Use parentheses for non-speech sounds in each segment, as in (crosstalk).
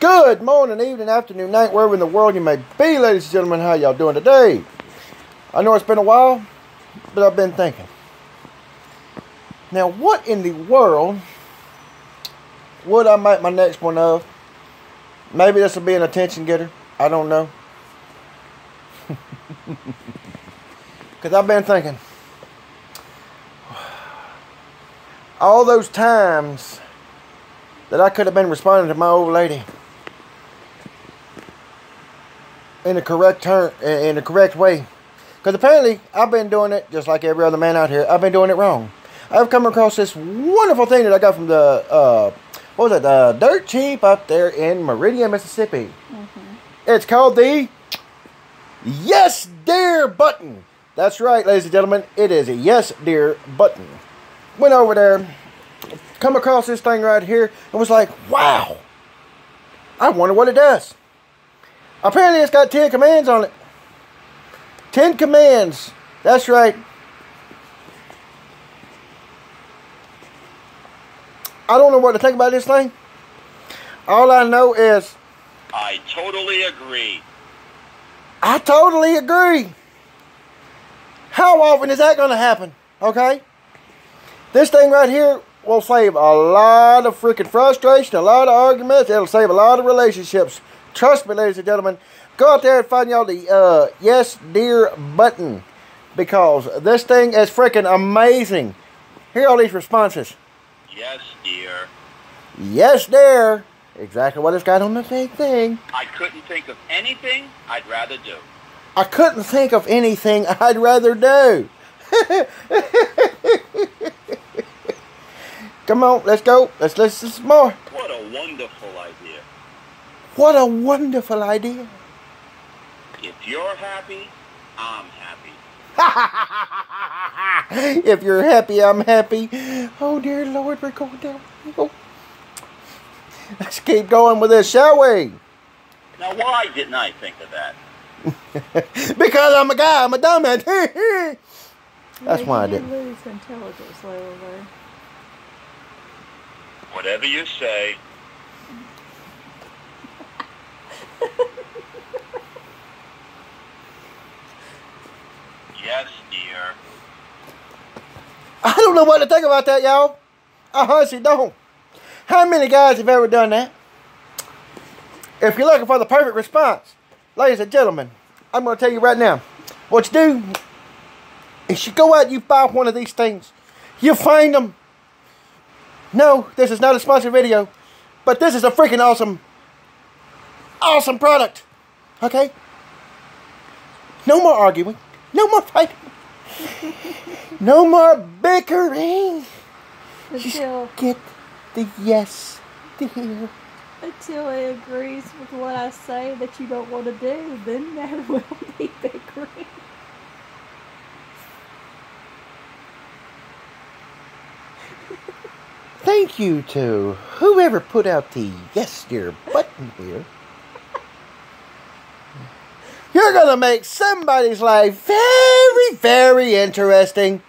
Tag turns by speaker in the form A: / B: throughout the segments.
A: Good morning, evening, afternoon, night, wherever in the world you may be, ladies and gentlemen. How y'all doing today? I know it's been a while, but I've been thinking. Now, what in the world would I make my next one of? Maybe this will be an attention getter. I don't know. (laughs) Because I've been thinking. All those times that I could have been responding to my old lady in the correct turn, in the correct way. Because apparently I've been doing it just like every other man out here. I've been doing it wrong. I've come across this wonderful thing that I got from the uh, what was it? The Dirt Cheap up there in Meridian, Mississippi. Mm-hmm. It's called the Yes Dear button. That's right, ladies and gentlemen. It is a Yes Dear button. Went over there, come across this thing right here, and was like, wow. I wonder what it does. Apparently, it's got 10 commands on it. 10 commands. That's right. I don't know what to think about this thing. All I know is.
B: I totally agree.
A: I totally agree. How often is that going to happen? Okay? This thing right here will save a lot of freaking frustration, a lot of arguments. It'll save a lot of relationships. Trust me, ladies and gentlemen. Go out there and find y'all the uh, Yes Dear button because this thing is freaking amazing. Hear all these responses.
B: Yes, dear.
A: Yes, dear. Exactly what it's got on the same thing.
B: I couldn't think of anything I'd rather do.
A: I couldn't think of anything I'd rather do. (laughs) Come on, let's go. Let's listen some more.
B: What a wonderful idea.
A: What a wonderful idea.
B: If you're happy, I'm happy. (laughs)
A: if you're happy, I'm happy. Oh, dear Lord, we're going down. Oh. Let's keep going with this, shall we?
B: Now, why didn't I think of that? (laughs)
A: because I'm a guy. I'm a dumbass. (laughs) That's why I didn't.
C: lose intelligence level there.
B: Whatever you say. (laughs) yes, dear.
A: I don't know what to think about that, y'all. I honestly don't. How many guys have ever done that? If you're looking for the perfect response, ladies and gentlemen, I'm going to tell you right now. What you do is you go out you buy one of these things. You find them. No, this is not a sponsored video, but this is a freaking awesome, awesome product. Okay? No more arguing. No more fighting. (laughs) no more bickering.
C: Until,
A: Just get the yes dear.
C: until it agrees with what I say that you don't want to do, then (laughs) there will be bickering.
A: Thank you to whoever put out the yes dear button here. You're gonna make somebody's life very, very interesting.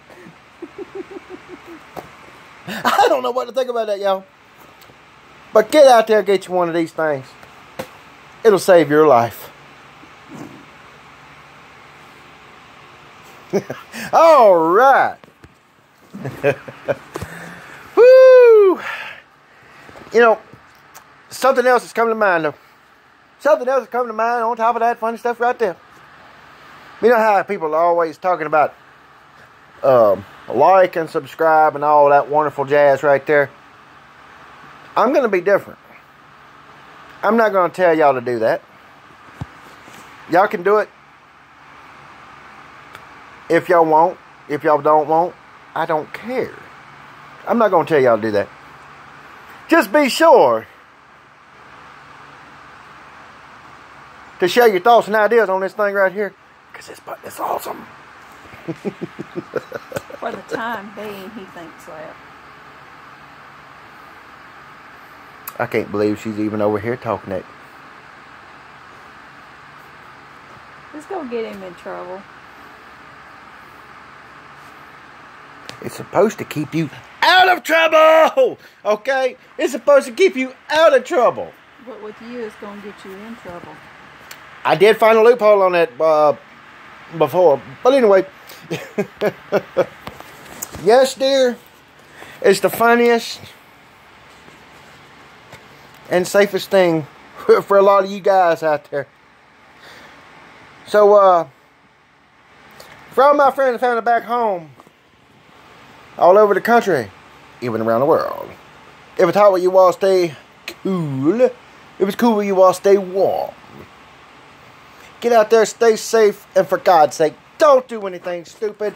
A: (laughs) I don't know what to think about that, y'all. But get out there and get you one of these things. It'll save your life. (laughs) All right. (laughs) Woo! You know, something else is coming to mind though. Something else is coming to mind on top of that funny stuff right there. You know how people are always talking about um, like and subscribe and all that wonderful jazz right there. I'm going to be different. I'm not going to tell y'all to do that. Y'all can do it if y'all want. If y'all don't want, I don't care. I'm not going to tell y'all to do that. Just be sure to share your thoughts and ideas on this thing right here because it's, it's awesome. (laughs)
C: For the time being, he thinks that.
A: I can't believe she's even over here talking it.
C: It's gonna get him in trouble.
A: It's supposed to keep you out of trouble. Okay? It's supposed to keep you out of trouble.
C: But with you, it's gonna get you in trouble.
A: I did find a loophole on that uh, before. But anyway, (laughs) yes, dear, it's the funniest and safest thing (laughs) for a lot of you guys out there. So, uh, for all my friends and family back home, all over the country, even around the world, if it's hot where you all stay cool, if it's cool where you all stay warm. Get out there, stay safe, and for God's sake, don't do anything stupid.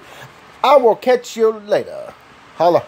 A: I will catch you later. Holla.